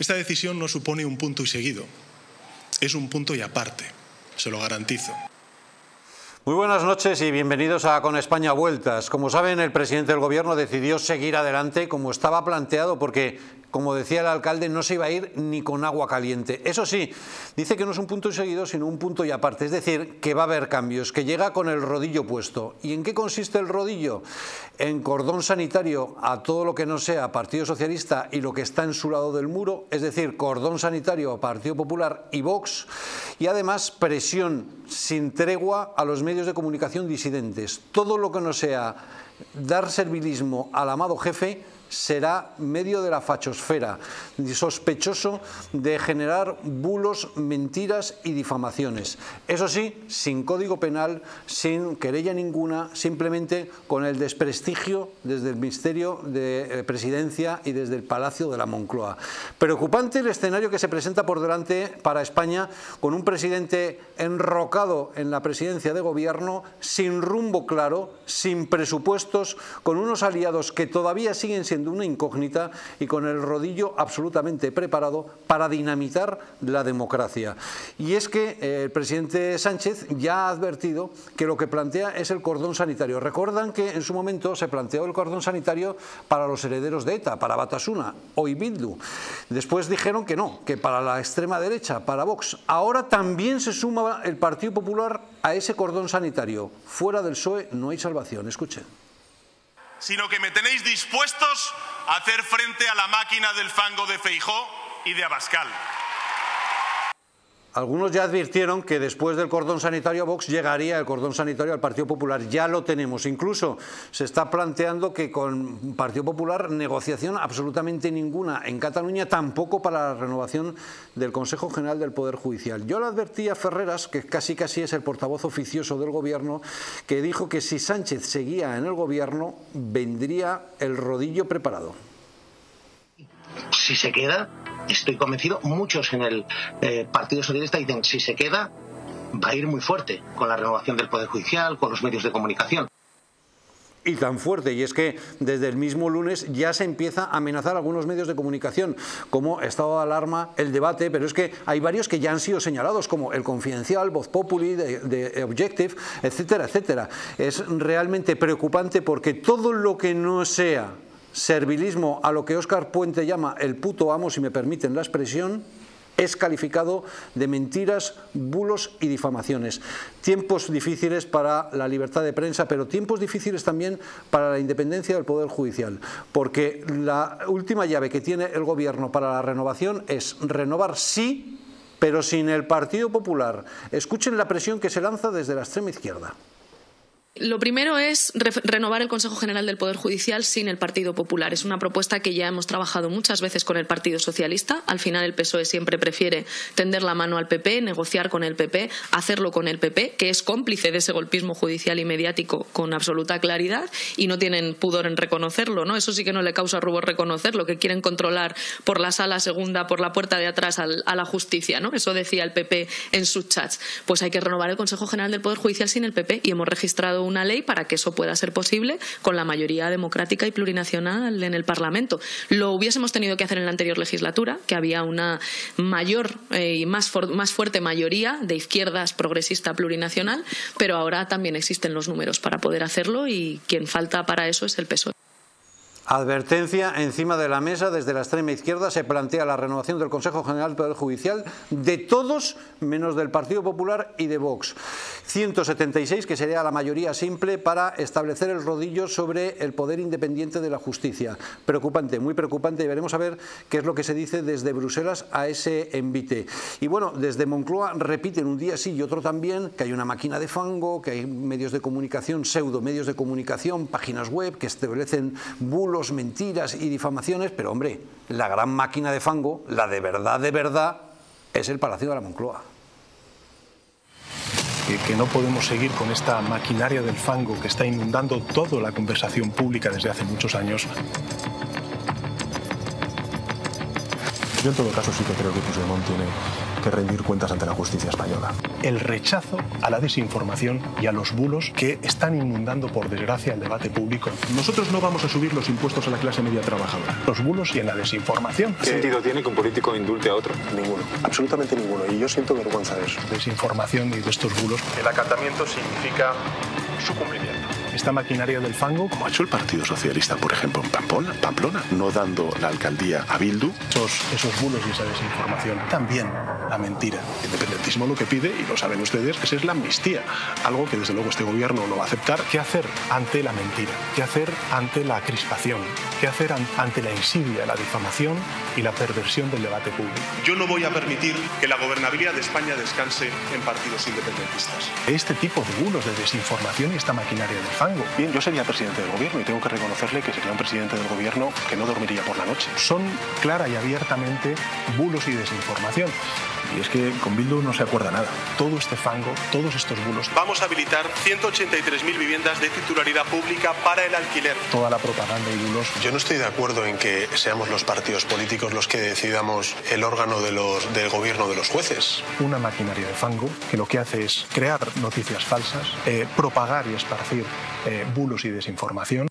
Esta decisión no supone un punto y seguido, es un punto y aparte, se lo garantizo. Muy buenas noches y bienvenidos a Con España Vueltas. Como saben, el presidente del Gobierno decidió seguir adelante como estaba planteado porque como decía el alcalde, no se iba a ir ni con agua caliente. Eso sí, dice que no es un punto seguido, sino un punto y aparte. Es decir, que va a haber cambios, que llega con el rodillo puesto. ¿Y en qué consiste el rodillo? En cordón sanitario a todo lo que no sea Partido Socialista y lo que está en su lado del muro, es decir, cordón sanitario a Partido Popular y Vox, y además presión sin tregua a los medios de comunicación disidentes. Todo lo que no sea dar servilismo al amado jefe será medio de la fachosfera, sospechoso de generar bulos, mentiras y difamaciones. Eso sí, sin código penal, sin querella ninguna, simplemente con el desprestigio desde el Ministerio de eh, Presidencia y desde el Palacio de la Moncloa. Preocupante el escenario que se presenta por delante para España con un presidente enrocado en la presidencia de gobierno, sin rumbo claro, sin presupuestos, con unos aliados que todavía siguen siendo una incógnita y con el rodillo absolutamente preparado para dinamitar la democracia. Y es que eh, el presidente Sánchez ya ha advertido que lo que plantea es el cordón sanitario. Recuerdan que en su momento se planteó el cordón sanitario para los herederos de ETA, para Batasuna o Ibidlu. Después dijeron que no, que para la extrema derecha, para Vox. Ahora también se suma el Partido Popular a ese cordón sanitario. Fuera del PSOE no hay salvación. Escuchen sino que me tenéis dispuestos a hacer frente a la máquina del fango de Feijó y de Abascal. Algunos ya advirtieron que después del cordón sanitario Vox llegaría el cordón sanitario al Partido Popular. Ya lo tenemos. Incluso se está planteando que con Partido Popular negociación absolutamente ninguna en Cataluña, tampoco para la renovación del Consejo General del Poder Judicial. Yo le advertí a Ferreras, que casi casi es el portavoz oficioso del Gobierno, que dijo que si Sánchez seguía en el Gobierno vendría el rodillo preparado. Si se queda, estoy convencido, muchos en el eh, Partido Socialista dicen, si se queda, va a ir muy fuerte con la renovación del Poder Judicial, con los medios de comunicación. Y tan fuerte, y es que desde el mismo lunes ya se empieza a amenazar algunos medios de comunicación, como estado de alarma, el debate, pero es que hay varios que ya han sido señalados, como el Confidencial, Voz Populi, de, de Objective, etcétera, etcétera. Es realmente preocupante porque todo lo que no sea servilismo a lo que Óscar Puente llama el puto amo, si me permiten la expresión, es calificado de mentiras, bulos y difamaciones. Tiempos difíciles para la libertad de prensa, pero tiempos difíciles también para la independencia del Poder Judicial, porque la última llave que tiene el Gobierno para la renovación es renovar sí, pero sin el Partido Popular. Escuchen la presión que se lanza desde la extrema izquierda. Lo primero es renovar el Consejo General del Poder Judicial sin el Partido Popular. Es una propuesta que ya hemos trabajado muchas veces con el Partido Socialista. Al final el PSOE siempre prefiere tender la mano al PP, negociar con el PP, hacerlo con el PP, que es cómplice de ese golpismo judicial y mediático con absoluta claridad y no tienen pudor en reconocerlo. ¿no? Eso sí que no le causa rubor reconocerlo, que quieren controlar por la sala segunda, por la puerta de atrás a la justicia. ¿no? Eso decía el PP en sus chats. Pues hay que renovar el Consejo General del Poder Judicial sin el PP y hemos registrado una ley para que eso pueda ser posible con la mayoría democrática y plurinacional en el Parlamento. Lo hubiésemos tenido que hacer en la anterior legislatura, que había una mayor eh, y más, más fuerte mayoría de izquierdas progresista plurinacional, pero ahora también existen los números para poder hacerlo y quien falta para eso es el PSOE. Advertencia encima de la mesa desde la extrema izquierda se plantea la renovación del Consejo General del Poder Judicial de todos menos del Partido Popular y de Vox. 176 que sería la mayoría simple para establecer el rodillo sobre el poder independiente de la justicia. Preocupante, muy preocupante y veremos a ver qué es lo que se dice desde Bruselas a ese envite. Y bueno, desde Moncloa repiten un día sí y otro también que hay una máquina de fango, que hay medios de comunicación, pseudo medios de comunicación, páginas web que establecen bulos mentiras y difamaciones, pero hombre, la gran máquina de fango, la de verdad, de verdad, es el Palacio de la Moncloa. Que, no podemos seguir con esta maquinaria del fango que está inundando toda la conversación pública desde hace muchos años. Yo en todo caso sí que creo que Puigdemont tiene que rendir cuentas ante la justicia española. El rechazo a la desinformación y a los bulos que están inundando, por desgracia, el debate público. Nosotros no vamos a subir los impuestos a la clase media trabajadora. Los bulos y en la desinformación. ¿Qué sentido tiene que un político indulte a otro? Ninguno, absolutamente ninguno. Y yo siento vergüenza de eso. Desinformación y de estos bulos. El acatamiento significa su cumplimiento. Esta maquinaria del fango, como ha hecho el Partido Socialista, por ejemplo, en Pamplona, Pamplona no dando la alcaldía a Bildu. Esos, esos bulos y esa desinformación. También la mentira. El independentismo lo que pide, y lo saben ustedes, que es la amnistía. Algo que desde luego este gobierno no va a aceptar. ¿Qué hacer ante la mentira? ¿Qué hacer ante la crispación? ¿Qué hacer ante la insidia, la difamación y la perversión del debate público? Yo no voy a permitir que la gobernabilidad de España descanse en partidos independentistas. Este tipo de bulos de desinformación y esta maquinaria del Bien, yo sería presidente del gobierno y tengo que reconocerle que sería un presidente del gobierno que no dormiría por la noche. Son clara y abiertamente bulos y desinformación. Y es que con Bildu no se acuerda nada. Todo este fango, todos estos bulos. Vamos a habilitar 183.000 viviendas de titularidad pública para el alquiler. Toda la propaganda y bulos. Yo no estoy de acuerdo en que seamos los partidos políticos los que decidamos el órgano de los, del gobierno de los jueces. Una maquinaria de fango que lo que hace es crear noticias falsas, eh, propagar y esparcir eh, bulos y desinformación.